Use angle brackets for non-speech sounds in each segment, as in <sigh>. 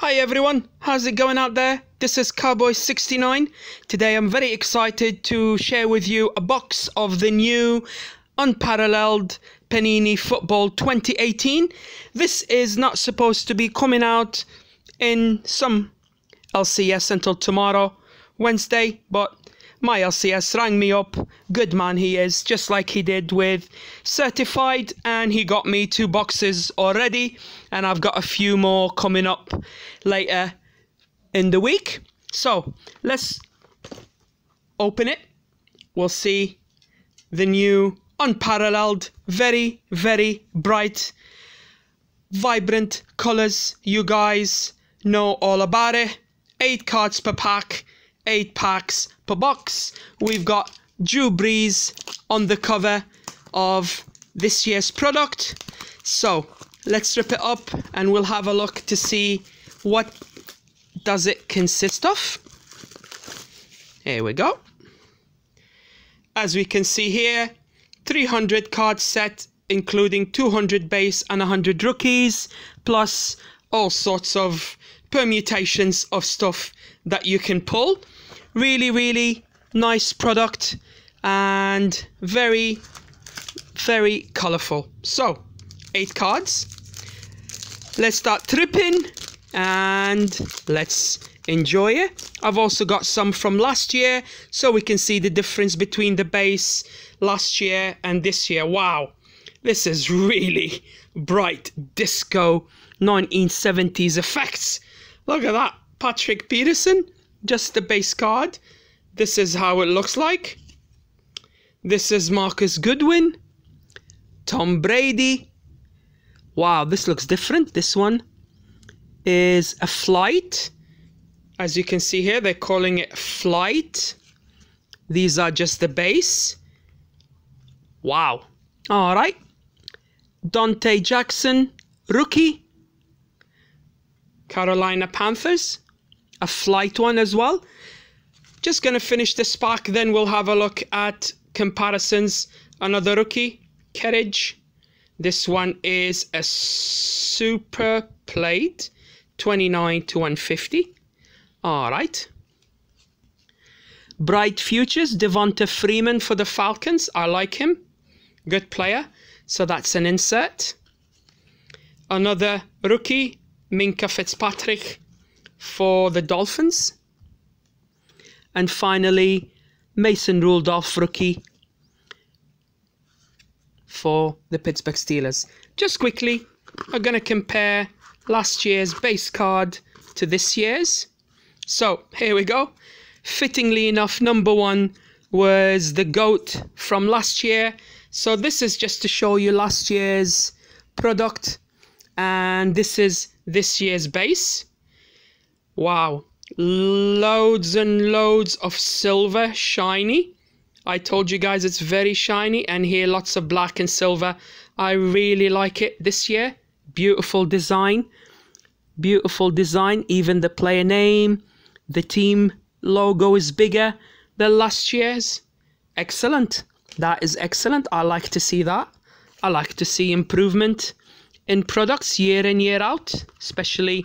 Hi everyone, how's it going out there? This is Cowboy69. Today I'm very excited to share with you a box of the new unparalleled Panini Football 2018. This is not supposed to be coming out in some LCS until tomorrow, Wednesday, but my LCS rang me up. Good man he is, just like he did with Certified, and he got me two boxes already, and I've got a few more coming up later in the week. So let's open it. We'll see the new unparalleled, very, very bright, vibrant colors. You guys know all about it. Eight cards per pack, eight packs per box. We've got Drew Brees on the cover of this year's product. So let's rip it up and we'll have a look to see what does it consist of. Here we go. As we can see here, 300 card set including 200 base and 100 rookies plus all sorts of permutations of stuff that you can pull. Really really nice product and very very colorful. So eight cards. Let's start tripping and let's enjoy it. I've also got some from last year so we can see the difference between the base last year and this year. Wow. This is really bright disco 1970s effects look at that patrick peterson just the base card. This is how it looks like. This is Marquise Goodwin, Tom Brady. Wow, this looks different. This one is a flight. As you can see here, they're calling it flight. These are just the base. Wow. All right. Donte Jackson, rookie. Carolina Panthers a flight one as well. Just going to finish this pack, then we'll have a look at comparisons. Another rookie, Kerridge. This one is a super plate, 29 to 150. All right. Bright Futures, Devonta Freeman for the Falcons. I like him. Good player. So that's an insert. Another rookie, Minkah Fitzpatrick for the Dolphins. And finally, Mason Rudolph rookie for the Pittsburgh Steelers. Just quickly, I'm going to compare last year's base card to this year's. So here we go. Fittingly enough, number one was the GOAT from last year. So this is just to show you last year's product. And this is this year's base. Wow. Loads and loads of silver, shiny. I told you guys it's very shiny and here lots of black and silver. I really like it this year. Beautiful design. Beautiful design. Even the player name, the team logo is bigger than last year's. Excellent. That is excellent. I like to see that. I like to see improvement in products year in year out especially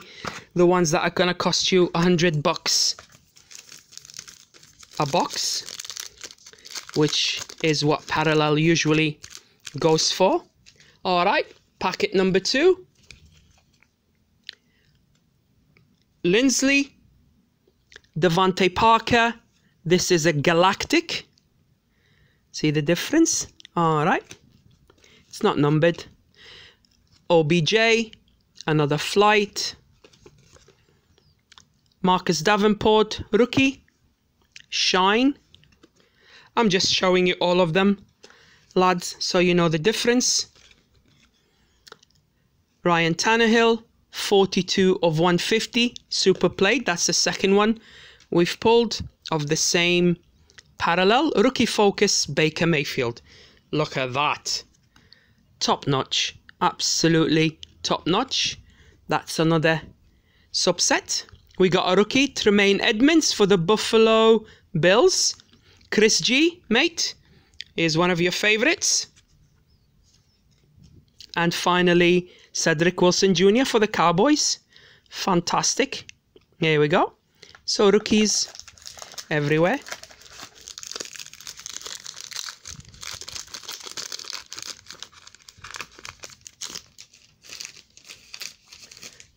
the ones that are gonna cost you a hundred bucks. A box which is what parallel usually goes for. All right packet number two. Linsley DeVante Parker this is a galactic. See the difference? All right. It's not numbered OBJ, another flight. Marcus Davenport, rookie. Shine. I'm just showing you all of them, lads, so you know the difference. Ryan Tannehill, 42 of 150, super plate. That's the second one we've pulled of the same parallel. Rookie focus, Baker Mayfield. Look at that. Top notch absolutely top notch. That's another subset. We got a rookie, Tremaine Edmunds for the Buffalo Bills. Chris G, mate, is one of your favorites. And finally, Cedric Wilson Jr. for the Cowboys. Fantastic. Here we go. So rookies everywhere.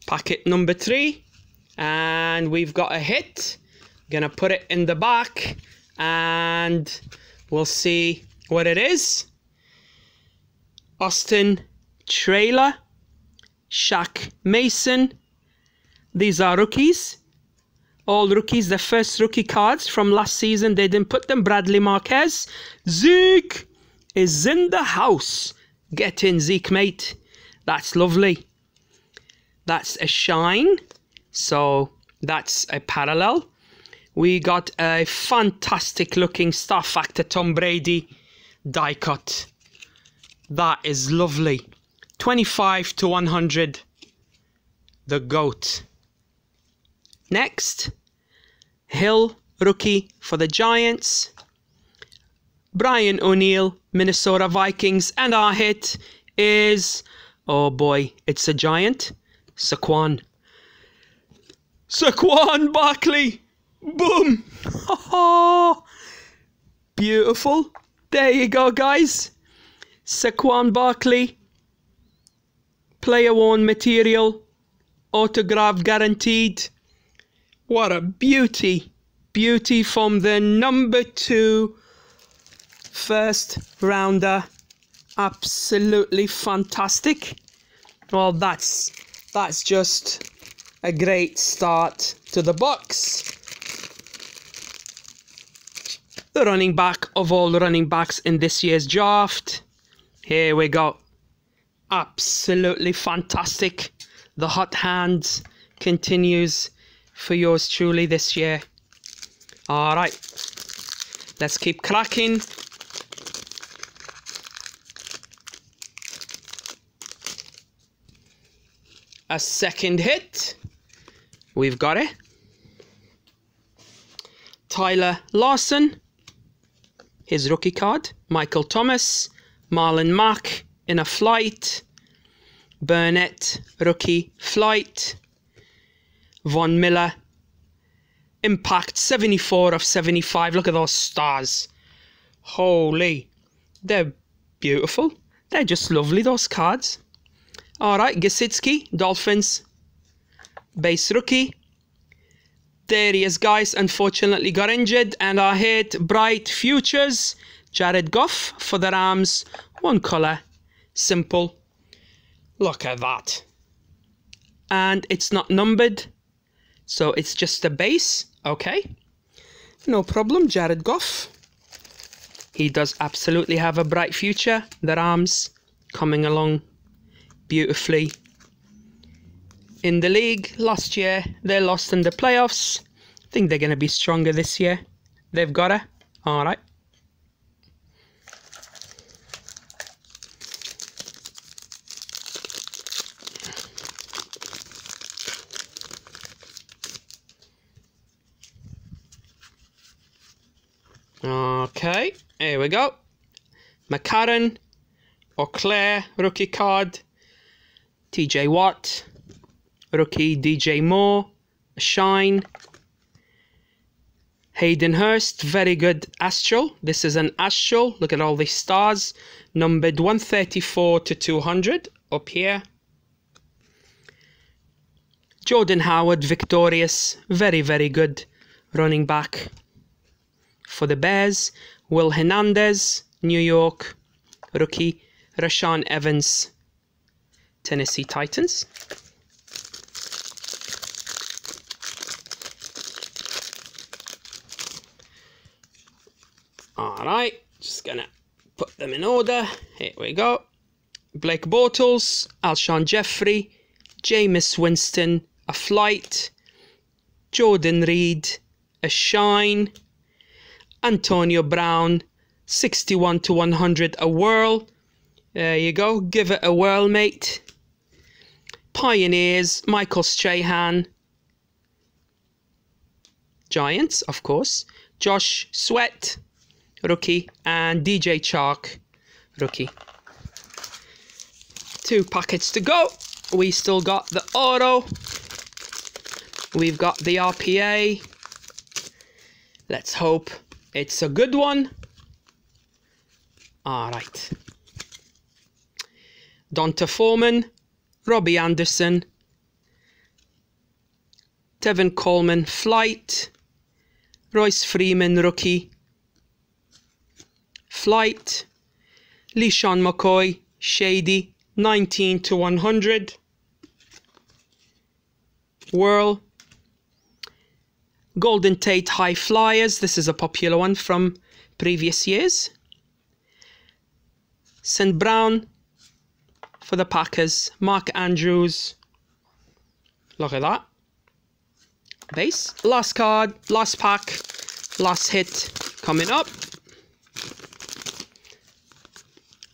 Packet number three. And we've got a hit. Gonna put it in the back and we'll see what it is. Austin Traylor, Shaq Mason. These are rookies. All rookies, the first rookie cards from last season. They didn't put them. Bradley Marquez. Zeke is in the house. Get in, Zeke, mate. That's lovely. That's a shine. So that's a parallel. We got a fantastic looking star factor Tom Brady die cut. That is lovely. 25 to 100. The GOAT. Next, Hill, rookie for the Giants. Brian O'Neill, Minnesota Vikings. And our hit is, oh boy, it's a giant. Saquon. Saquon Barkley. Boom. <laughs> Beautiful. There you go, guys. Saquon Barkley. Player worn material. Autograph guaranteed. What a beauty. Beauty from the number two first rounder. Absolutely fantastic. Well, that's that's just a great start to the box. The running back of all running backs in this year's draft. Here we go. Absolutely fantastic. The hot hand continues for yours truly this year. All right. Let's keep cracking. A second hit. We've got it. Tyler Larson, His rookie card. Michael Thomas. Marlon Mack in a flight. Burnett, rookie flight. Von Miller. Impact 74 of 75. Look at those stars. Holy. They're beautiful. They're just lovely, those cards. Alright, Gesicki, Dolphins. Base rookie. Derrius Guice unfortunately got injured and I hit Bright Futures. Jared Goff for the Rams. One colour. Simple. Look at that. And it's not numbered. So it's just a base. Okay. No problem, Jared Goff. He does absolutely have a bright future. The Rams coming along beautifully. In the league last year, they lost in the playoffs. I think they're going to be stronger this year. They've got it. All right. Okay, here we go. McCarron, Auclair, rookie card. TJ Watt, rookie DJ Moore, Shine. Hayden Hurst, very good Astral. This is an Astral. Look at all these stars. Numbered 134 to 200 up here. Jordan Howard, victorious. Very, very good running back for the Bears. Will Hernandez, New York, rookie. Rashaan Evans, Tennessee Titans. Alright, just gonna put them in order. Here we go. Blake Bortles, Alshon Jeffery, Jameis Winston, a flight, Jordan Reed, a shine, Antonio Brown, 61 to 100 a whirl. There you go. Give it a whirl, mate. Pioneers, Michael Strahan. Giants, of course. Josh Sweat, rookie. And DJ Chark, rookie. Two packets to go. We still got the auto We've got the RPA. Let's hope it's a good one. All right. D'Onta Foreman, Robbie Anderson, Tevin Coleman, Flight, Royce Freeman, rookie, Flight, LeSean McCoy, Shady, 19 to 100, Whirl, Golden Tate High Flyers, this is a popular one from previous years, St. Brown, for the Packers. Mark Andrews. Look at that. Base. Last card, last pack, last hit coming up.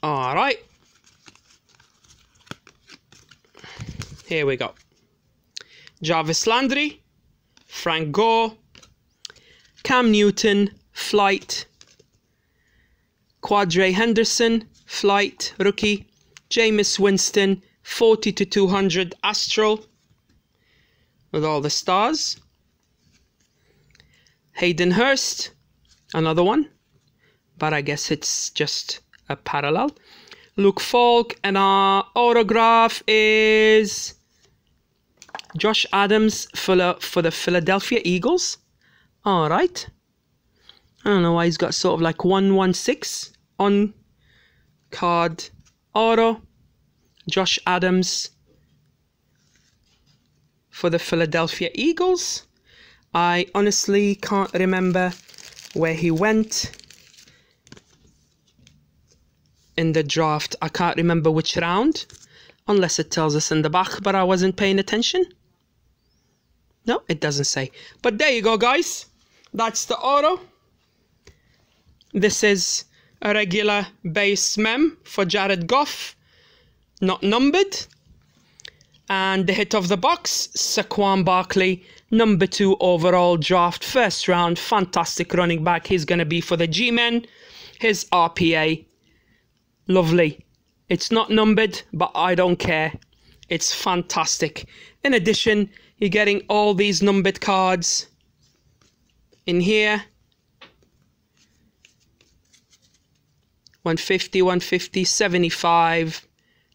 All right. Here we go. Jarvis Landry, Frank Gore, Cam Newton, Flight, Quadree Henderson, Flight, Rookie, Jameis Winston, 40 to 200 Astral with all the stars. Hayden Hurst, another one, but I guess it's just a parallel. Luke Falk, and our autograph is Josh Adams for the, for the Philadelphia Eagles. All right. I don't know why he's got sort of like 116 on card auto, Josh Adams for the Philadelphia Eagles. I honestly can't remember where he went in the draft. I can't remember which round, unless it tells us in the back, but I wasn't paying attention. No, it doesn't say. But there you go, guys. That's the auto. This is a regular base mem for Jared Goff, not numbered. And the hit of the box, Saquon Barkley, number two overall draft, first round, fantastic running back. He's going to be for the G Men. His RPA, lovely. It's not numbered, but I don't care. It's fantastic. In addition, you're getting all these numbered cards in here 150, 150, 75,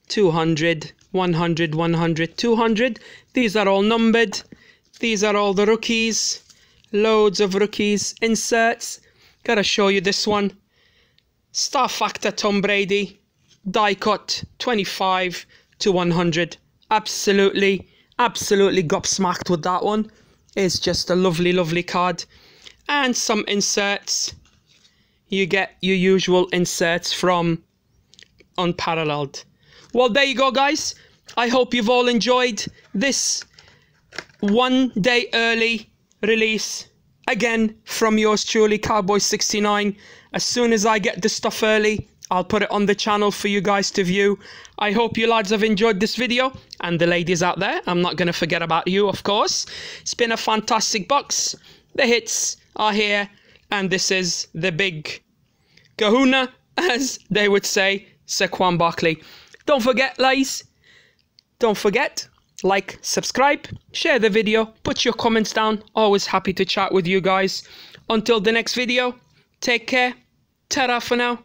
200, 100, 100, 200. These are all numbered. These are all the rookies. Loads of rookies. Inserts. Gotta show you this one. Star Factor Tom Brady. Die cut 25 to 100. Absolutely, absolutely gobsmacked with that one. It's just a lovely, lovely card. And some inserts you get your usual inserts from Unparalleled. Well, there you go, guys. I hope you've all enjoyed this one day early release again from yours truly, Cowboy69. As soon as I get the stuff early, I'll put it on the channel for you guys to view. I hope you lads have enjoyed this video and the ladies out there. I'm not going to forget about you, of course. It's been a fantastic box. The hits are here and this is the big kahuna, as they would say, Saquon Barkley. Don't forget, guys, don't forget, like, subscribe, share the video, put your comments down. Always happy to chat with you guys. Until the next video, take care. Ta-ra for now.